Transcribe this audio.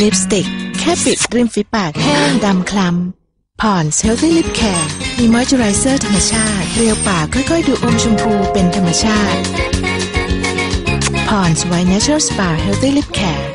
ลิปสติก แค่ปิดริมฝีปากแห้งดำคล้ำ Pond's Healthy Lip Care มีมอยส์เจอไรเซอร์ธรรมชาติ เรียวปากค่อยๆ ดูอมชมพูเป็นธรรมชาติ Pond's White Natural Spa Healthy Lip Careร์